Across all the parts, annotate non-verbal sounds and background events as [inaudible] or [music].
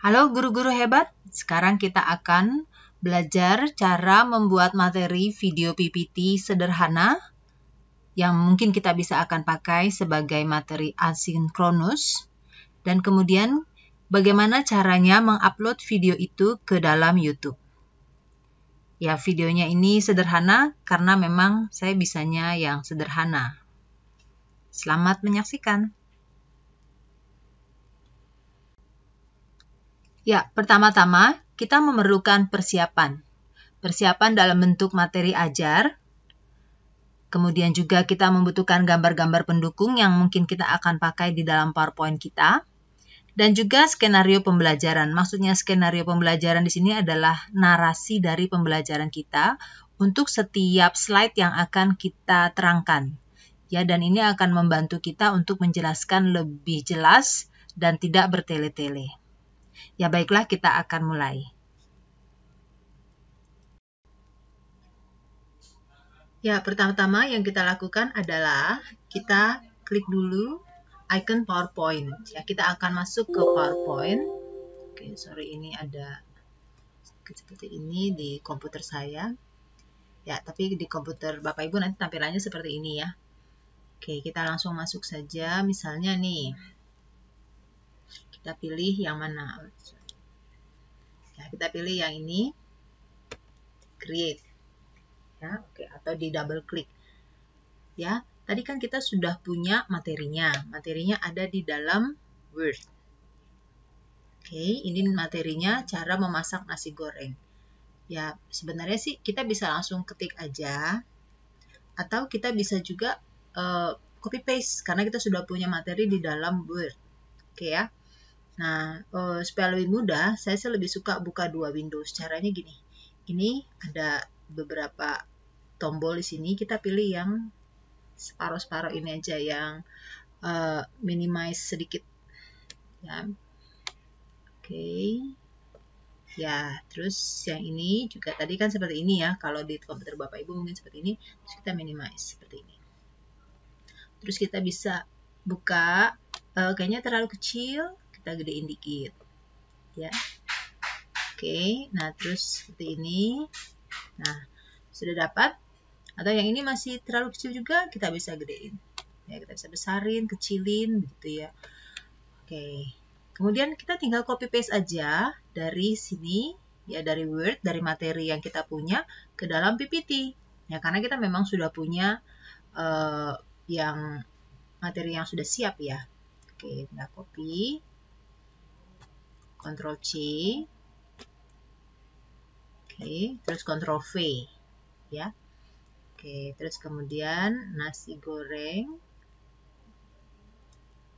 Halo guru-guru hebat, sekarang kita akan belajar cara membuat materi video PPT sederhana yang mungkin kita bisa akan pakai sebagai materi asinkronus dan kemudian bagaimana caranya mengupload video itu ke dalam YouTube. Ya, videonya ini sederhana karena memang saya bisanya yang sederhana. Selamat menyaksikan. Ya, pertama-tama kita memerlukan persiapan. Persiapan dalam bentuk materi ajar. Kemudian juga kita membutuhkan gambar-gambar pendukung yang mungkin kita akan pakai di dalam PowerPoint kita. Dan juga skenario pembelajaran. Maksudnya skenario pembelajaran di sini adalah narasi dari pembelajaran kita untuk setiap slide yang akan kita terangkan. Ya, dan ini akan membantu kita untuk menjelaskan lebih jelas dan tidak bertele-tele. Ya baiklah kita akan mulai. Ya, pertama-tama yang kita lakukan adalah kita klik dulu icon PowerPoint. Ya, kita akan masuk ke PowerPoint. Oke, sorry ini ada seperti ini di komputer saya. Ya, tapi di komputer Bapak Ibu nanti tampilannya seperti ini ya. Oke, kita langsung masuk saja. Misalnya nih, kita pilih yang mana? Ya, kita pilih yang ini. Create. Ya oke. Atau di double klik ya tadi kan kita sudah punya materinya. Materinya ada di dalam Word. Oke ini materinya cara memasak nasi goreng. Ya sebenarnya sih kita bisa langsung ketik aja. Atau kita bisa juga uh, copy paste karena kita sudah punya materi di dalam Word. Oke ya Nah, uh, supaya lebih mudah, saya sih lebih suka buka dua Windows. Caranya gini, ini ada beberapa tombol di sini. Kita pilih yang separuh-separuh ini aja, yang uh, minimize sedikit. Ya, oke. Okay. Ya, terus yang ini juga tadi kan seperti ini ya. Kalau di komputer Bapak Ibu mungkin seperti ini. Terus kita minimize seperti ini. Terus kita bisa buka, uh, kayaknya terlalu kecil kita gedein dikit. Ya. Oke nah terus seperti ini. Nah sudah dapat. Atau yang ini masih terlalu kecil juga kita bisa gedein. Ya kita bisa besarin kecilin gitu ya. Oke. Kemudian kita tinggal copy paste aja dari sini ya dari Word dari materi yang kita punya ke dalam PPT ya karena kita memang sudah punya uh, yang materi yang sudah siap ya. Oke kita copy Ctrl C. Oke, terus Ctrl V ya. Oke, terus kemudian nasi goreng.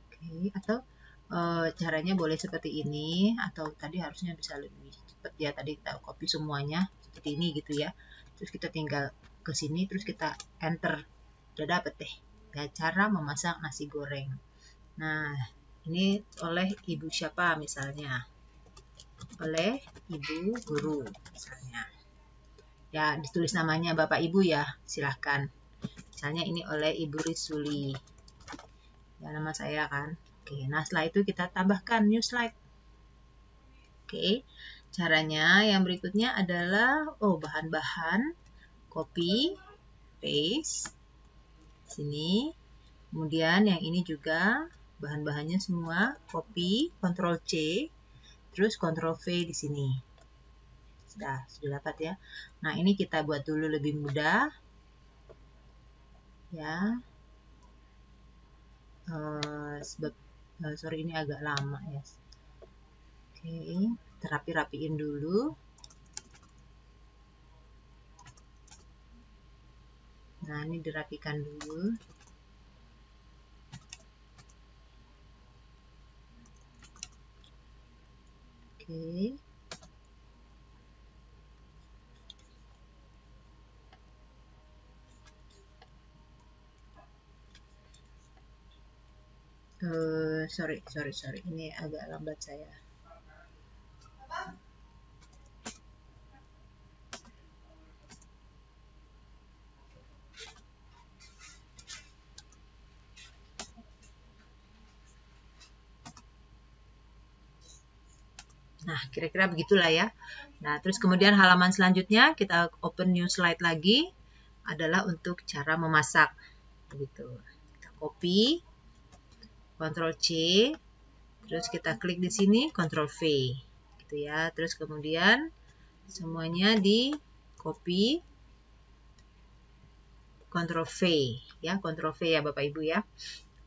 Oke, atau e, caranya boleh seperti ini atau tadi harusnya bisa lebih cepat ya. Tadi kita copy semuanya seperti ini gitu ya. Terus kita tinggal ke sini terus kita enter. Udah dapet deh. Ya, cara memasak nasi goreng. Nah, ini oleh ibu siapa misalnya oleh ibu guru misalnya. Ya, ditulis namanya Bapak Ibu ya, silahkan. Misalnya ini oleh Ibu Risuli. Ya, nama saya kan. Oke, nah setelah itu kita tambahkan new slide. Oke, caranya yang berikutnya adalah, oh bahan-bahan, copy, paste, sini. Kemudian yang ini juga bahan-bahannya semua, copy, Ctrl C, Terus Ctrl V di sini. Sudah, sudah dapat ya. Nah, ini kita buat dulu lebih mudah. Ya. Uh, sebab uh, sorry ini agak lama ya. Oke, okay. terapi-rapiin dulu. Nah, ini dirapikan dulu. Oke. Uh, sorry, sorry, sorry. Ini agak lambat saya. Nah, kira-kira begitulah ya. Nah, terus kemudian halaman selanjutnya kita open new slide lagi adalah untuk cara memasak. Begitu. Kita copy, Ctrl C, terus kita klik di sini, Ctrl V. Gitu ya. Terus kemudian semuanya di copy, Ctrl V ya, Ctrl V ya Bapak Ibu ya.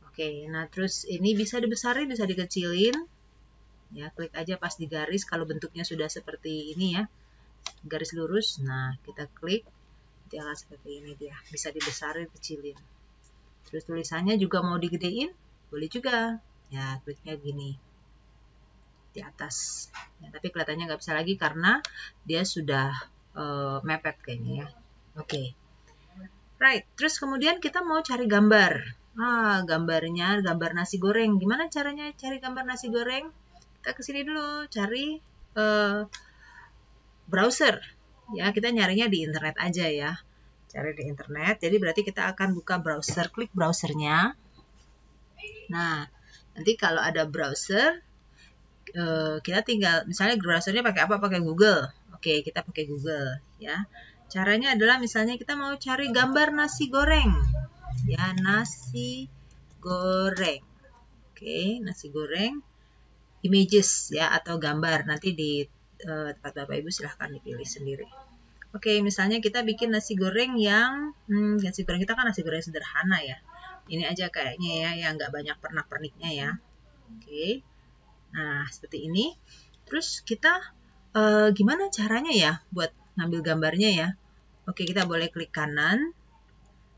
Oke, nah terus ini bisa dibesarin, bisa dikecilin ya klik aja pas di garis kalau bentuknya sudah seperti ini ya. Garis lurus. Nah kita klik. Dia akan seperti ini dia. Bisa dibesarin kecilin. Terus tulisannya juga mau digedein? Boleh juga. Ya kliknya gini. Di atas. Ya, tapi kelihatannya nggak bisa lagi karena dia sudah uh, mepet kayaknya ya. Oke. Okay. right. Terus kemudian kita mau cari gambar. Ah gambarnya gambar nasi goreng. Gimana caranya cari gambar nasi goreng kita ke sini dulu cari uh, browser. Ya kita nyarinya di internet aja ya. Cari di internet jadi berarti kita akan buka browser klik browsernya. Nah nanti kalau ada browser uh, kita tinggal misalnya browsernya pakai apa? Pakai Google. Oke kita pakai Google ya. Caranya adalah misalnya kita mau cari gambar nasi goreng. Ya nasi goreng. Oke nasi goreng images ya atau gambar nanti di uh, tempat Bapak Ibu silahkan dipilih sendiri. Oke, misalnya kita bikin nasi goreng yang hmm, nasi goreng kita kan nasi goreng sederhana ya. Ini aja kayaknya ya yang nggak banyak pernak-perniknya ya. Oke. Nah, seperti ini. Terus kita uh, gimana caranya ya buat ngambil gambarnya ya? Oke, kita boleh klik kanan.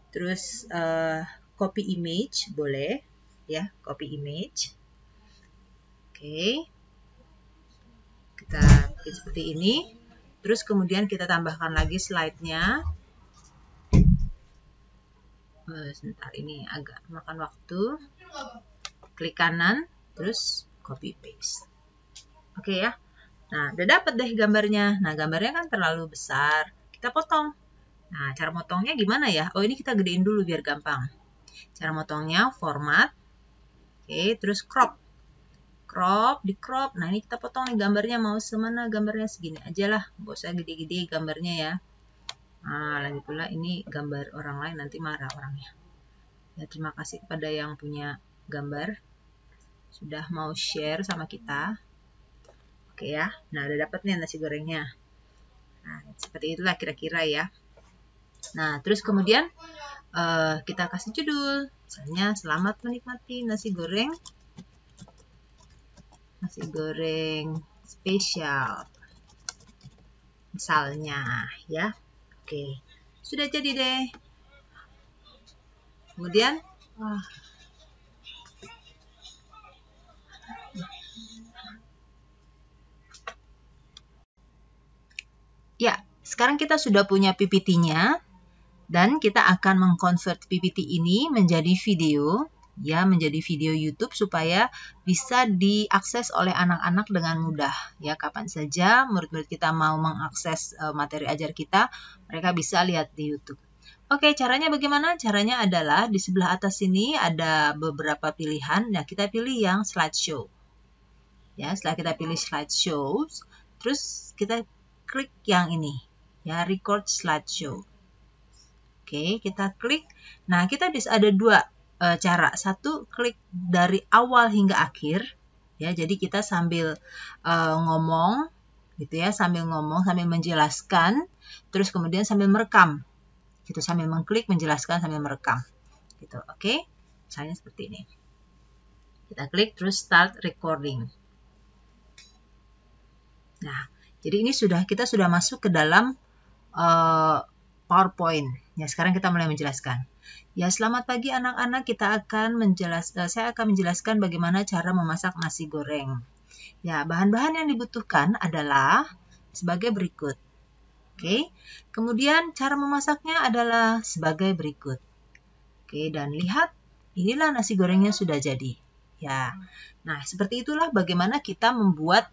Terus uh, copy image boleh ya, copy image. Oke. Kita bikin seperti ini. Terus kemudian kita tambahkan lagi slide-nya. Uh, sebentar, ini agak makan waktu. Klik kanan, terus copy paste. Oke ya. Nah, udah dapat deh gambarnya. Nah, gambarnya kan terlalu besar. Kita potong. Nah, cara motongnya gimana ya? Oh, ini kita gedein dulu biar gampang. Cara motongnya format. Oke, terus crop crop di crop. Nah ini kita potong nih gambarnya mau semana gambarnya segini aja lah. Nggak usah gede-gede gambarnya ya. Nah lagi pula ini gambar orang lain nanti marah orangnya. Ya terima kasih kepada yang punya gambar. Sudah mau share sama kita. Oke ya. Nah udah dapat nih nasi gorengnya. Nah seperti itulah kira-kira ya. Nah terus kemudian uh, kita kasih judul. Misalnya selamat menikmati nasi goreng nasi goreng spesial. Misalnya ya. Oke. Sudah jadi deh. Kemudian Ya, sekarang kita sudah punya PPT-nya dan kita akan mengkonvert PPT ini menjadi video ya menjadi video YouTube supaya bisa diakses oleh anak-anak dengan mudah ya kapan saja murid-murid kita mau mengakses uh, materi ajar kita mereka bisa lihat di YouTube. Oke, caranya bagaimana? Caranya adalah di sebelah atas sini ada beberapa pilihan. Nah, kita pilih yang slideshow. Ya, setelah kita pilih slideshow, terus kita klik yang ini, ya, record slideshow. Oke, kita klik. Nah, kita bisa ada dua e, cara. Satu, klik dari awal hingga akhir. Ya, jadi kita sambil e, ngomong gitu ya, sambil ngomong, sambil menjelaskan, terus kemudian sambil merekam. Gitu sambil mengklik, menjelaskan sambil merekam. Gitu. Oke? Okay? Misalnya seperti ini. Kita klik terus start recording. Nah, jadi ini sudah kita sudah masuk ke dalam uh, PowerPoint. Ya, sekarang kita mulai menjelaskan. Ya, selamat pagi anak-anak. Kita akan menjelaskan, eh, saya akan menjelaskan bagaimana cara memasak nasi goreng. Ya, bahan-bahan yang dibutuhkan adalah sebagai berikut. Oke. Kemudian cara memasaknya adalah sebagai berikut. Oke, dan lihat inilah nasi gorengnya sudah jadi. Ya. Nah, seperti itulah bagaimana kita membuat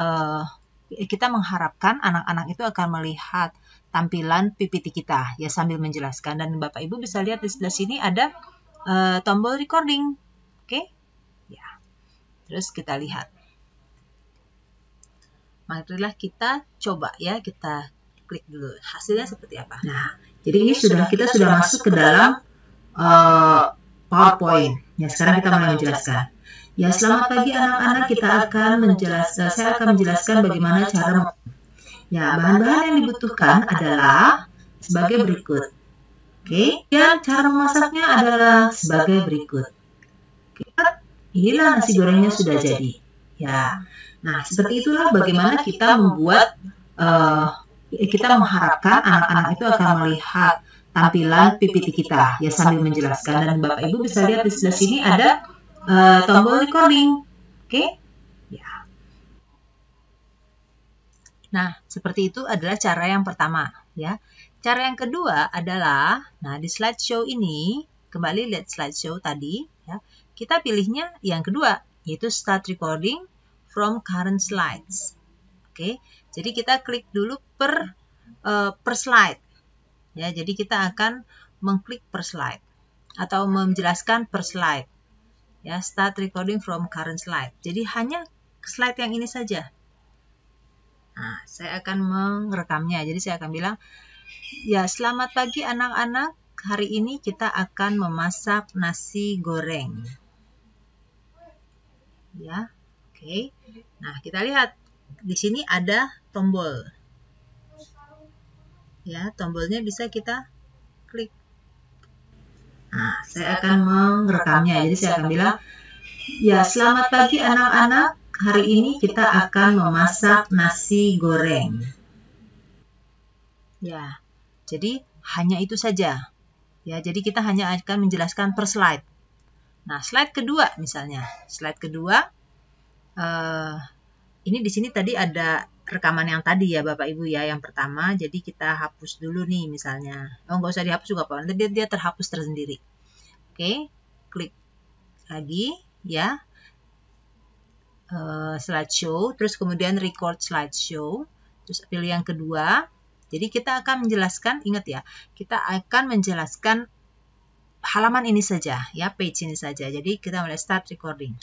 uh, kita mengharapkan anak-anak itu akan melihat tampilan PPT kita ya sambil menjelaskan dan Bapak Ibu bisa lihat di sebelah sini ada uh, tombol recording. Oke? Okay? Ya. Terus kita lihat. marilah kita coba ya, kita klik dulu. Hasilnya seperti apa? Nah, jadi ini sudah kita sudah masuk ke dalam uh, PowerPoint. Ya, sekarang kita mulai menjelaskan. Ya, selamat pagi anak-anak. Kita akan menjelaskan, saya akan menjelaskan bagaimana cara Ya, bahan-bahan yang dibutuhkan adalah sebagai berikut. Oke, dan cara memasaknya adalah sebagai berikut. Oke, inilah nasi gorengnya sudah jadi. Ya, nah seperti itulah bagaimana kita membuat uh, kita mengharapkan anak-anak itu akan melihat tampilan PPT kita ya sambil menjelaskan dan Bapak Ibu bisa lihat di sebelah sini ada uh, tombol recording. Oke? Ya. Nah, seperti itu adalah cara yang pertama ya. Cara yang kedua adalah, nah di slideshow ini, kembali lihat slideshow tadi, ya, kita pilihnya yang kedua, yaitu start recording from current slides. Oke, jadi kita klik dulu per uh, per slide. Ya, jadi kita akan mengklik per slide atau menjelaskan per slide. Ya, start recording from current slide. Jadi hanya slide yang ini saja. Nah, saya akan merekamnya. Jadi saya akan bilang Ya, selamat pagi anak-anak. Hari ini kita akan memasak nasi goreng. Ya, oke. Okay. Nah, kita lihat di sini ada tombol. Ya, tombolnya bisa kita klik. Nah, saya akan merekamnya. Jadi saya akan bilang, ya selamat pagi anak-anak. Hari ini kita akan memasak nasi goreng. Ya, jadi hanya itu saja. Ya, jadi kita hanya akan menjelaskan per slide. Nah, slide kedua misalnya, slide kedua, uh, ini di sini tadi ada rekaman yang tadi ya Bapak Ibu ya, yang pertama. Jadi kita hapus dulu nih misalnya. Oh nggak usah dihapus juga Pak, nanti dia, dia terhapus tersendiri. Oke, klik lagi ya. Uh, slideshow, terus kemudian record slideshow, terus pilih yang kedua, jadi kita akan menjelaskan, ingat ya, kita akan menjelaskan halaman ini saja, ya, page ini saja. Jadi kita mulai start recording.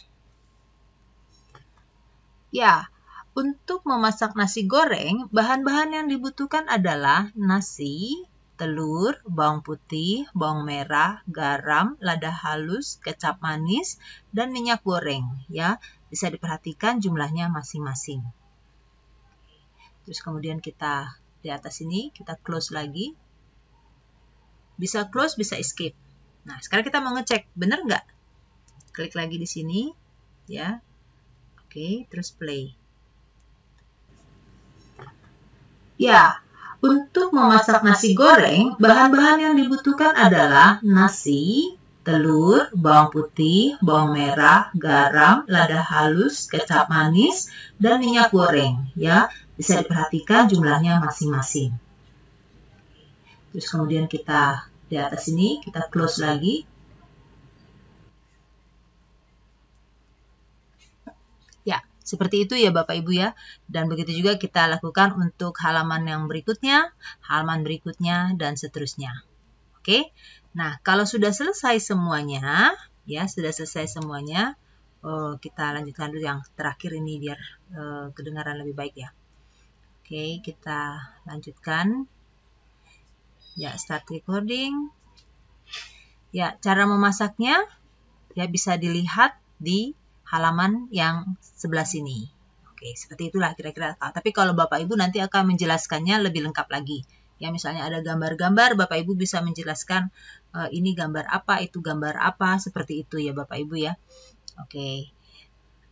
Ya, untuk memasak nasi goreng, bahan-bahan yang dibutuhkan adalah nasi, telur, bawang putih, bawang merah, garam, lada halus, kecap manis, dan minyak goreng. Ya, bisa diperhatikan jumlahnya masing-masing. Terus kemudian kita di atas ini kita close lagi. Bisa close bisa escape. Nah sekarang kita mau ngecek bener nggak? Klik lagi di sini ya. Oke terus play. Ya untuk memasak nasi goreng, bahan-bahan yang dibutuhkan adalah nasi, telur, bawang putih, bawang merah, garam, lada halus, kecap manis, dan minyak goreng. Ya, bisa diperhatikan jumlahnya masing-masing. Terus kemudian kita di atas ini kita close lagi. Ya, seperti itu ya Bapak Ibu ya. Dan begitu juga kita lakukan untuk halaman yang berikutnya, halaman berikutnya, dan seterusnya. Oke, nah kalau sudah selesai semuanya, ya sudah selesai semuanya, oh, kita lanjutkan dulu yang terakhir ini biar uh, kedengaran lebih baik ya. Oke, kita lanjutkan. Ya, start recording. Ya, cara memasaknya ya bisa dilihat di halaman yang sebelah sini. Oke, seperti itulah kira-kira. Tapi kalau Bapak Ibu nanti akan menjelaskannya lebih lengkap lagi. Ya, misalnya ada gambar-gambar, Bapak Ibu bisa menjelaskan e, ini gambar apa, itu gambar apa, seperti itu ya Bapak Ibu ya. Oke.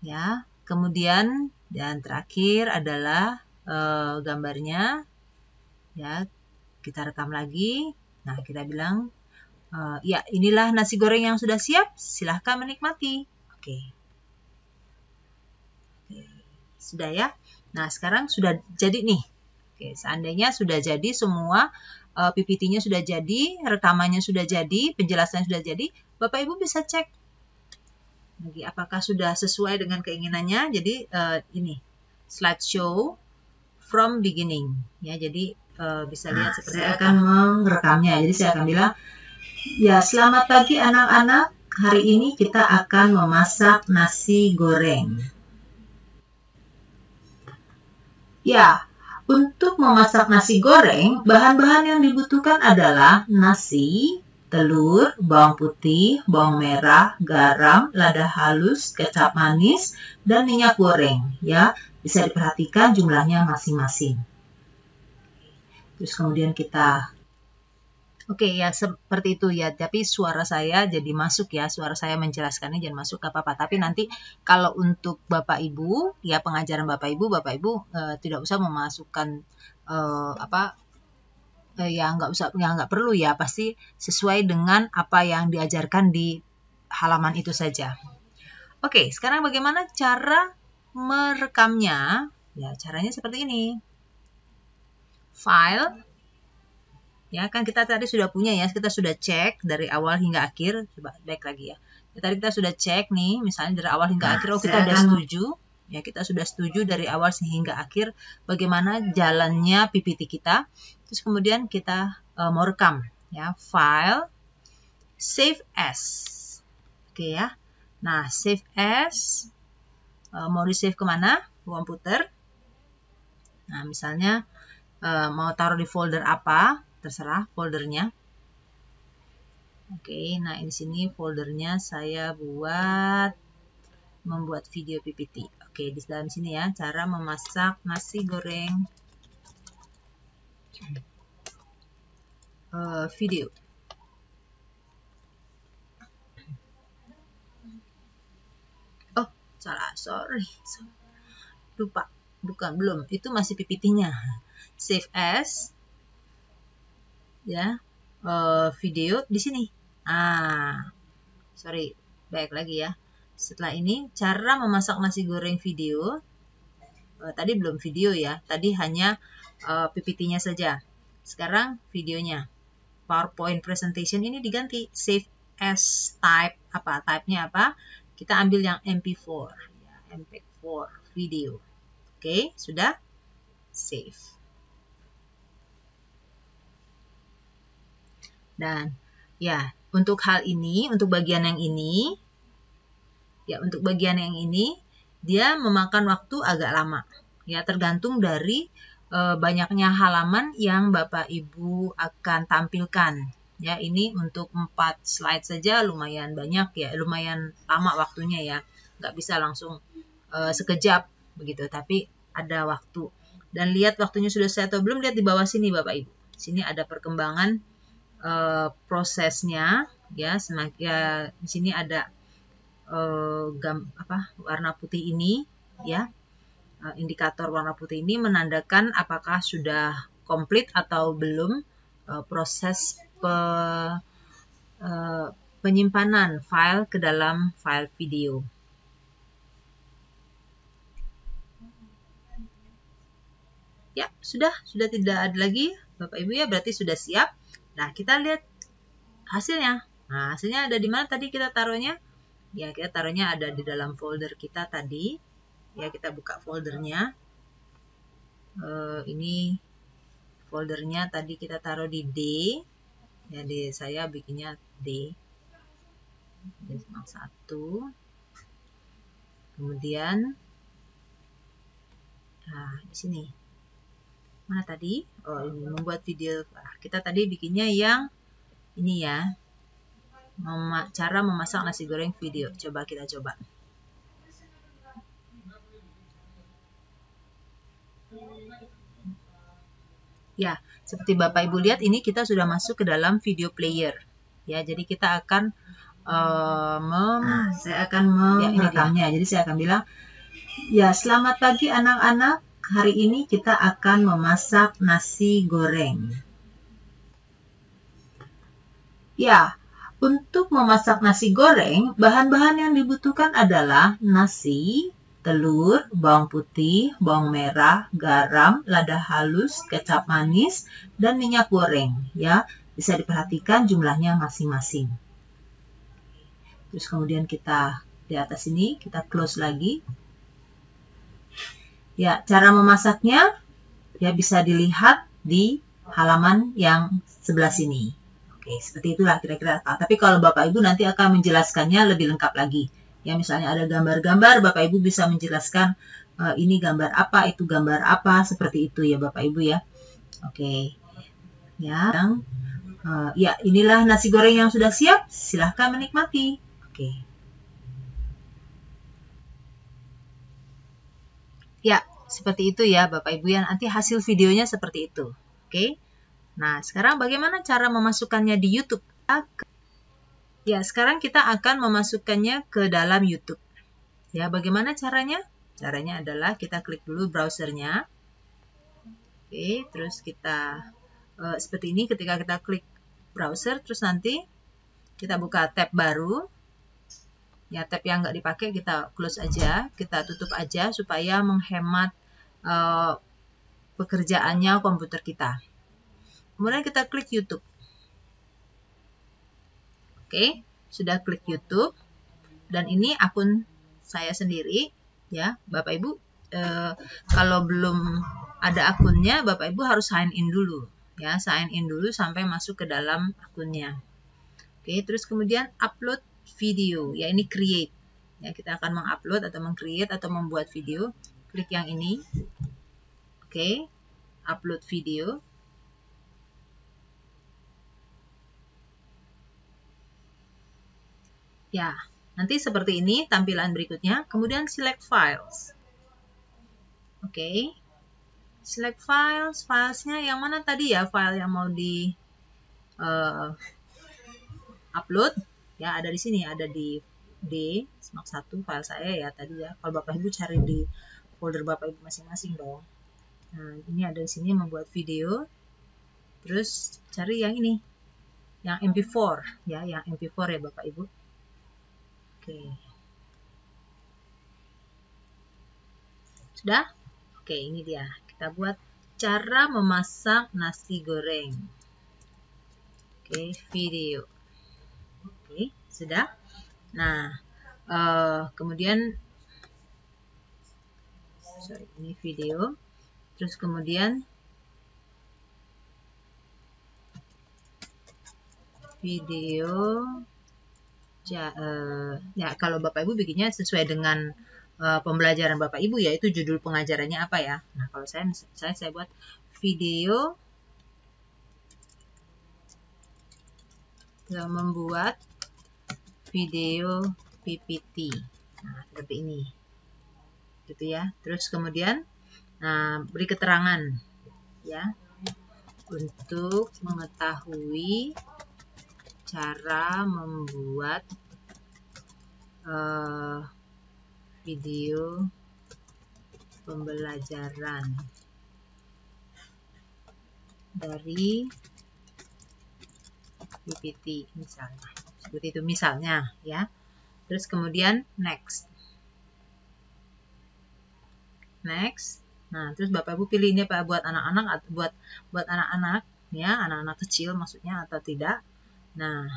Ya, kemudian dan terakhir adalah uh, gambarnya. Ya kita rekam lagi. Nah kita bilang uh, ya inilah nasi goreng yang sudah siap. Silahkan menikmati. Oke sudah ya. Nah sekarang sudah jadi nih. Oke seandainya sudah jadi semua uh, eh, PPT-nya sudah jadi rekamannya sudah jadi penjelasannya sudah jadi Bapak Ibu bisa cek. Lagi apakah sudah sesuai dengan keinginannya? Jadi uh, ini slideshow from beginning. Ya jadi uh, bisa lihat nah, seperti saya akan merekamnya jadi saya akan bilang ya selamat pagi anak-anak. Hari ini kita akan memasak nasi goreng. Ya, untuk memasak nasi goreng, bahan-bahan yang dibutuhkan adalah nasi, telur, bawang putih, bawang merah, garam, lada halus, kecap manis, dan minyak goreng. Ya, bisa diperhatikan jumlahnya masing-masing. Terus kemudian kita Oke ya seperti itu ya. Tapi suara saya jadi masuk ya. Suara saya menjelaskannya jangan masuk apa-apa. Tapi nanti kalau untuk Bapak Ibu ya pengajaran Bapak Ibu, Bapak Ibu uh, tidak usah memasukkan uh, apa uh, ya nggak usah ya nggak perlu ya. Pasti sesuai dengan apa yang diajarkan di halaman itu saja. Oke, sekarang bagaimana cara merekamnya? Ya, caranya seperti ini. File ya kan kita tadi sudah punya ya kita sudah cek dari awal hingga akhir. Coba back lagi ya, ya tadi kita sudah cek nih misalnya dari awal hingga nah, akhir oh kita sudah setuju. Ya kita sudah setuju dari awal sehingga akhir bagaimana jalannya PPT kita. Terus kemudian kita uh, mau rekam ya. File save as. Oke ya. Nah save as uh, mau di save ke mana komputer. Nah misalnya uh, mau taruh di folder apa terserah foldernya. Oke, nah di sini foldernya saya buat membuat video PPT. Oke, di dalam sini ya, cara memasak nasi goreng uh, video. Oh, salah, sorry. Lupa, bukan, belum. Itu masih PPT-nya. Save as, ya uh, video di sini. Ah, sorry, baik lagi ya. Setelah ini cara memasak nasi goreng video. Uh, tadi belum video ya, tadi hanya uh, PPT-nya saja. Sekarang videonya. PowerPoint presentation ini diganti save as type apa? Type-nya apa? Kita ambil yang MP4 ya, MP4 video. Oke, okay, sudah save. Dan ya, untuk hal ini, untuk bagian yang ini, ya untuk bagian yang ini, dia memakan waktu agak lama. Ya, tergantung dari e, banyaknya halaman yang Bapak Ibu akan tampilkan. Ya, ini untuk 4 slide saja lumayan banyak ya, lumayan lama waktunya ya. Nggak bisa langsung e, sekejap begitu, tapi ada waktu. Dan lihat waktunya sudah selesai atau belum, lihat di bawah sini Bapak Ibu. Sini ada perkembangan uh, prosesnya ya semakin ya, di sini ada uh, gam, apa warna putih ini ya uh, indikator warna putih ini menandakan apakah sudah komplit atau belum uh, proses pe, uh, penyimpanan file ke dalam file video. Ya, sudah, sudah tidak ada lagi Bapak Ibu ya, berarti sudah siap. Nah, kita lihat hasilnya. Nah, hasilnya ada di mana tadi kita taruhnya? Ya, kita taruhnya ada di dalam folder kita tadi. Ya, kita buka foldernya. Uh, ini foldernya tadi kita taruh di D. Ya, di saya bikinnya D. Decimal 1. Kemudian nah, di sini mana tadi? Oh ini membuat video. Nah, kita tadi bikinnya yang ini ya. Mema cara memasak nasi goreng video. Coba kita coba. Ya, seperti Bapak Ibu lihat ini kita sudah masuk ke dalam video player. Ya, jadi kita akan uh, mem nah, saya akan merekamnya. Ya, jadi saya akan bilang, ya selamat pagi anak-anak hari ini kita akan memasak nasi goreng. Ya, untuk memasak nasi goreng, bahan-bahan yang dibutuhkan adalah nasi, telur, bawang putih, bawang merah, garam, lada halus, kecap manis, dan minyak goreng. Ya, bisa diperhatikan jumlahnya masing-masing. Terus kemudian kita di atas ini kita close lagi. Ya, cara memasaknya ya bisa dilihat di halaman yang sebelah sini. Oke, seperti itulah kira-kira. Tapi kalau Bapak Ibu nanti akan menjelaskannya lebih lengkap lagi Ya misalnya ada gambar-gambar, Bapak Ibu bisa menjelaskan uh, ini gambar apa, itu gambar apa, seperti itu ya Bapak Ibu ya. Oke. Ya, yang uh, ya inilah nasi goreng yang sudah siap. Silahkan menikmati. Oke. Ya, seperti itu ya Bapak Ibu ya. Nanti hasil videonya seperti itu. Oke. Nah, sekarang bagaimana cara memasukkannya di YouTube? Ya, sekarang kita akan memasukkannya ke dalam YouTube. Ya, bagaimana caranya? Caranya adalah kita klik dulu browsernya. Oke, terus kita uh, seperti ini ketika kita klik browser, terus nanti kita buka tab baru. Ya, tab yang nggak dipakai kita close aja, kita tutup aja supaya menghemat uh, pekerjaannya komputer kita. Kemudian kita klik YouTube. Oke, sudah klik YouTube dan ini akun saya sendiri ya, Bapak Ibu eh, kalau belum ada akunnya, Bapak Ibu harus sign in dulu ya, sign in dulu sampai masuk ke dalam akunnya. Oke, terus kemudian upload video, ya ini create. Ya, kita akan mengupload atau mengcreate atau membuat video. Klik yang ini. Oke, upload video. Ya, nanti seperti ini tampilan berikutnya. Kemudian select files. Oke. Okay. Select files, filesnya yang mana tadi ya file yang mau di uh, upload? Ya, ada di sini, ada di D, Smack 1 file saya ya tadi ya. Kalau Bapak Ibu cari di folder Bapak Ibu masing-masing dong. Nah, ini ada di sini membuat video. Terus cari yang ini, yang MP4 ya, yang MP4 ya Bapak Ibu. Oke. Sudah? Oke, ini dia. Kita buat cara memasak nasi goreng. Oke, video. Oke, sudah. Nah, uh, kemudian sorry, ini video. Terus kemudian video ya, uh, ya kalau Bapak Ibu bikinnya sesuai dengan uh, pembelajaran Bapak Ibu ya itu judul pengajarannya apa ya. Nah, kalau saya saya saya buat video yang membuat video PPT. Nah, seperti ini. Gitu ya. Terus kemudian nah, beri keterangan ya untuk mengetahui cara membuat uh, video pembelajaran dari PPT misalnya. Seperti itu misalnya ya. Terus kemudian next next nah terus bapak ibu pilih ini apa buat anak-anak buat buat anak-anak ya anak-anak kecil maksudnya atau tidak Nah,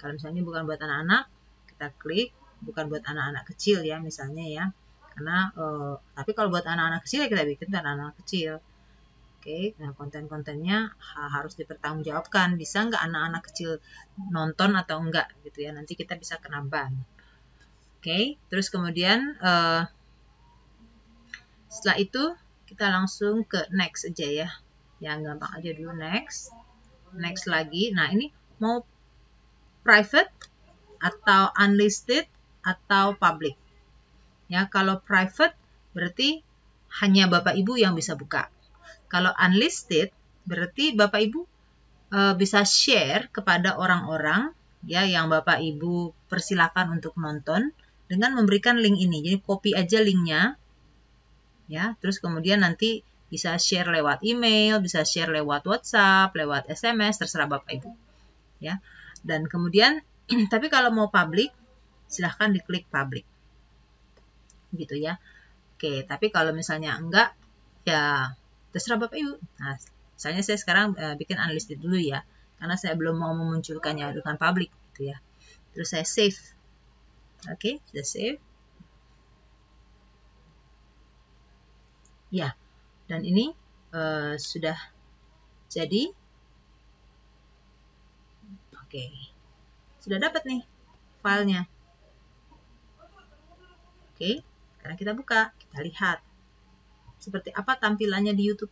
kalau misalnya bukan buat anak-anak, kita klik bukan buat anak-anak kecil ya misalnya ya. Karena uh, tapi kalau buat anak-anak kecil ya kita bikin buat anak-anak kecil. Oke, nah konten-kontennya harus dipertanggungjawabkan. Bisa nggak anak-anak kecil nonton atau enggak gitu ya. Nanti kita bisa kena ban. Oke, terus kemudian uh, setelah itu kita langsung ke next aja ya. Yang gampang aja dulu next. Next lagi. Nah, ini mau private atau unlisted atau public. Ya, kalau private berarti hanya Bapak Ibu yang bisa buka. Kalau unlisted berarti Bapak Ibu e, bisa share kepada orang-orang ya yang Bapak Ibu persilakan untuk nonton dengan memberikan link ini. Jadi copy aja linknya ya, terus kemudian nanti bisa share lewat email, bisa share lewat WhatsApp, lewat SMS, terserah Bapak Ibu. Ya. Dan kemudian [clears throat] tapi kalau mau public silahkan diklik public. Gitu ya. Oke tapi kalau misalnya enggak ya terserah bapak ibu. Nah misalnya saya sekarang uh, bikin unlisted dulu ya karena saya belum mau memunculkannya dengan public gitu ya. Terus saya save. Oke sudah save ya dan ini uh, sudah jadi oke sudah dapat nih filenya. Oke, sekarang kita buka, kita lihat seperti apa tampilannya di YouTube.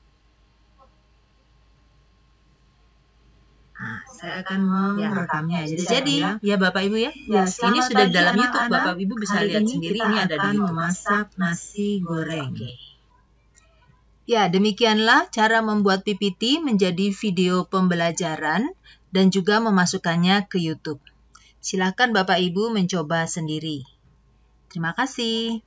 Nah, saya akan merekamnya. Jadi, jadi ya Bapak Ibu ya. Ya, ini sudah dalam YouTube Bapak Ibu bisa lihat sendiri ini ada di YouTube. memasak nasi goreng. Oke. Ya, demikianlah cara membuat PPT menjadi video pembelajaran dan juga memasukkannya ke YouTube. Silakan Bapak Ibu mencoba sendiri. Terima kasih.